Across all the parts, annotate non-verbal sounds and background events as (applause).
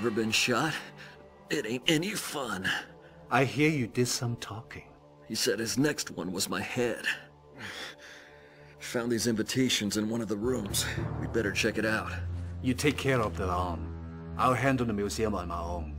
Ever been shot? It ain't any fun. I hear you did some talking. He said his next one was my head. Found these invitations in one of the rooms. We better check it out. You take care of the arm. I'll handle the museum on my own.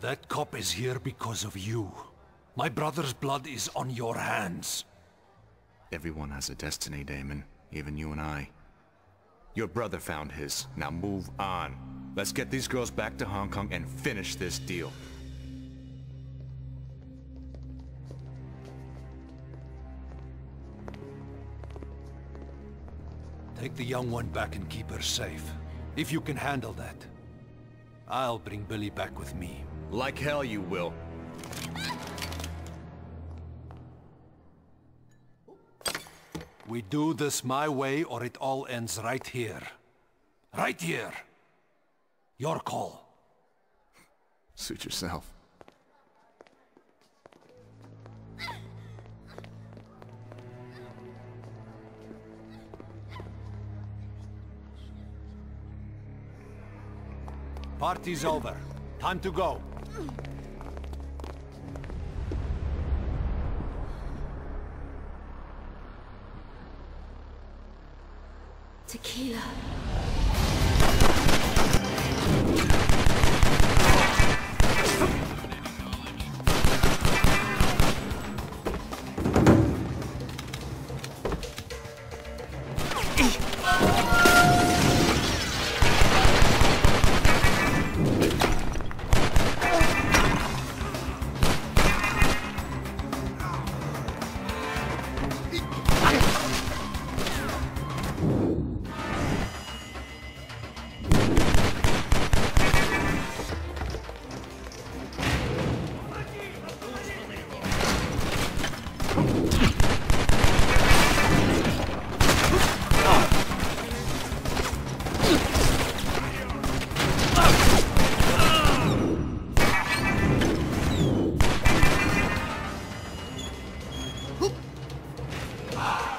That cop is here because of you. My brother's blood is on your hands. Everyone has a destiny, Damon. Even you and I. Your brother found his. Now move on. Let's get these girls back to Hong Kong and finish this deal. Take the young one back and keep her safe. If you can handle that. I'll bring Billie back with me. Like hell you will. We do this my way or it all ends right here. Right here. Your call. Suit yourself. Party's over. Time to go. Tequila. 아.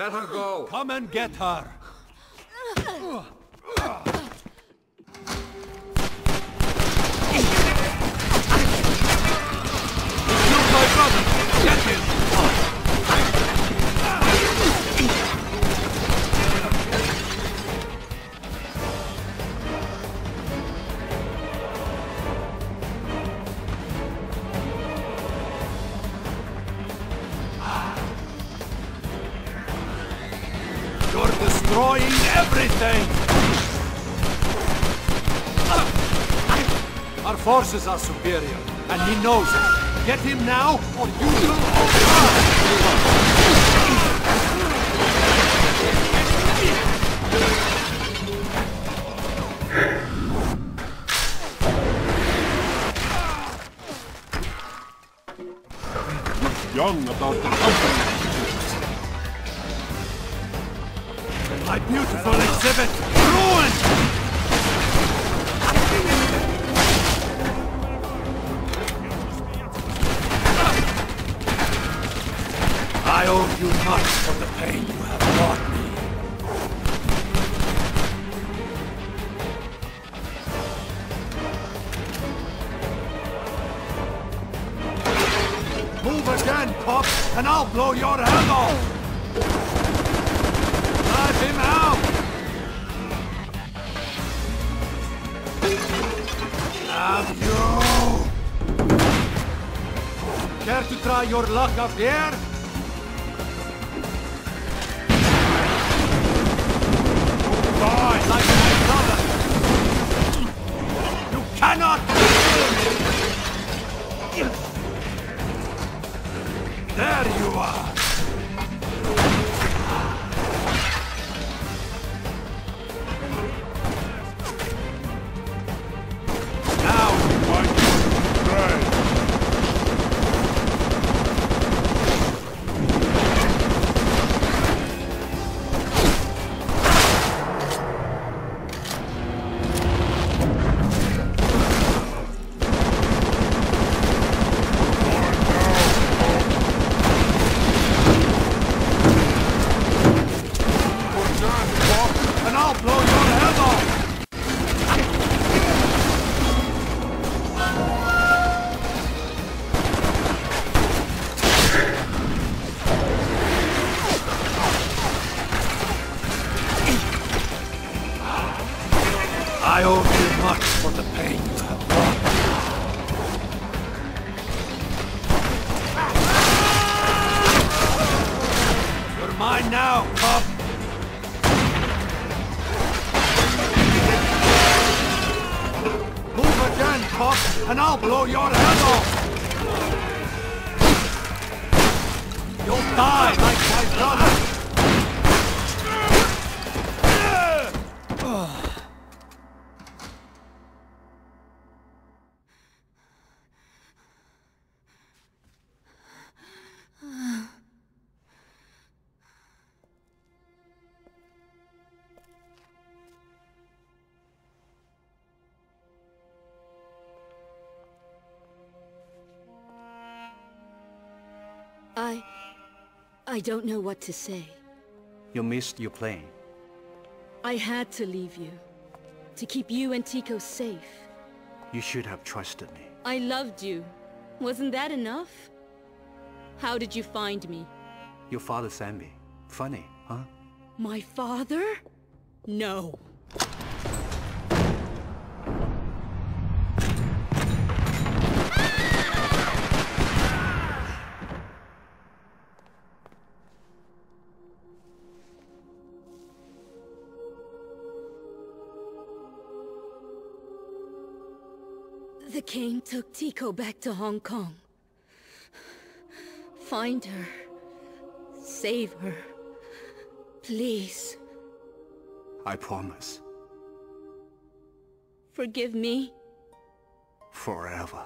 Let her go! Come and get her! (laughs) forces are superior, and he knows it. Get him now, or you will young about the owe you much for the pain you have brought me. Move again, pup, and I'll blow your head off! Let him out! Have you! Care to try your luck up here? I... I don't know what to say. You missed your plane. I had to leave you. To keep you and Tico safe. You should have trusted me. I loved you. Wasn't that enough? How did you find me? Your father sent me. Funny, huh? My father? No. Kane took Tico back to Hong Kong. Find her. Save her. Please. I promise. Forgive me. Forever.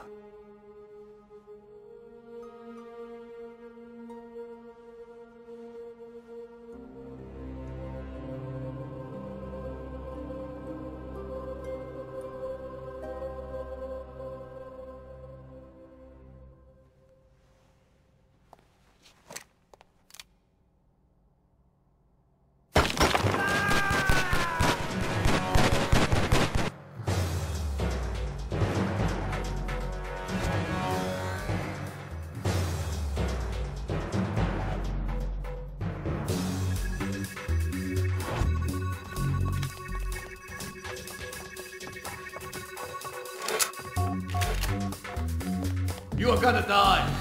Gonna die.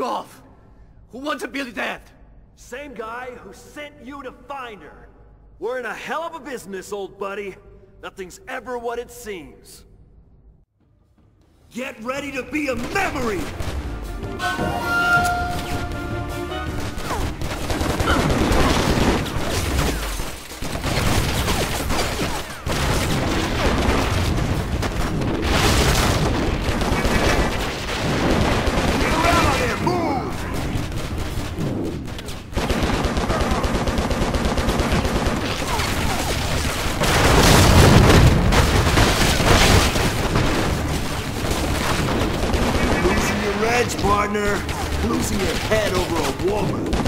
You off? Who wanted Billie dead? Same guy who sent you to find her. We're in a hell of a business, old buddy. Nothing's ever what it seems. Get ready to be a memory! Losing your head over a woman.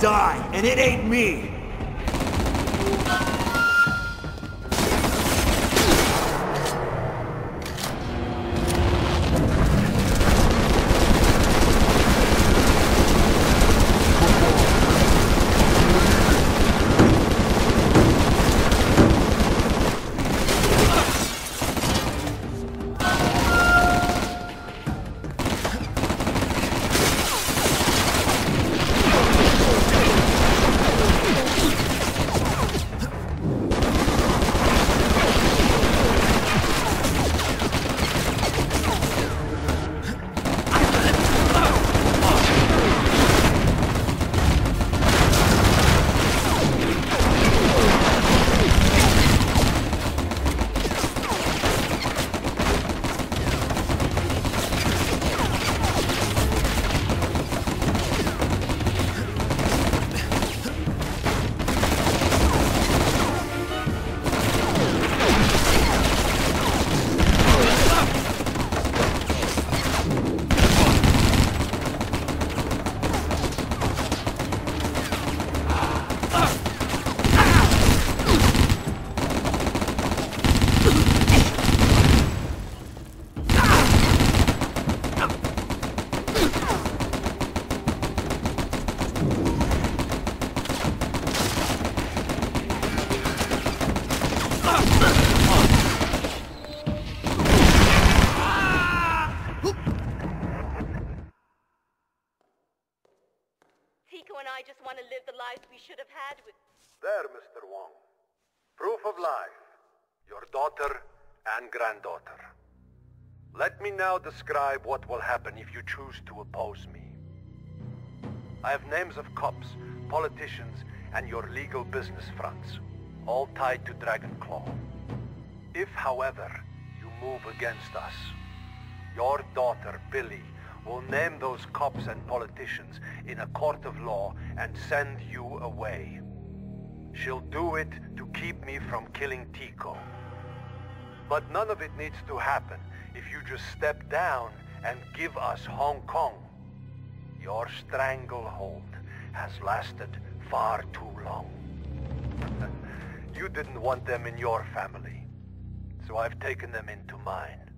Die, and it ain't me. Now describe what will happen if you choose to oppose me. I have names of cops, politicians, and your legal business fronts, all tied to Dragon Claw. If, however, you move against us, your daughter, Billie, will name those cops and politicians in a court of law and send you away. She'll do it to keep me from killing Tico. But none of it needs to happen if you just step down and give us Hong Kong. Your stranglehold has lasted far too long. (laughs) you didn't want them in your family, so I've taken them into mine.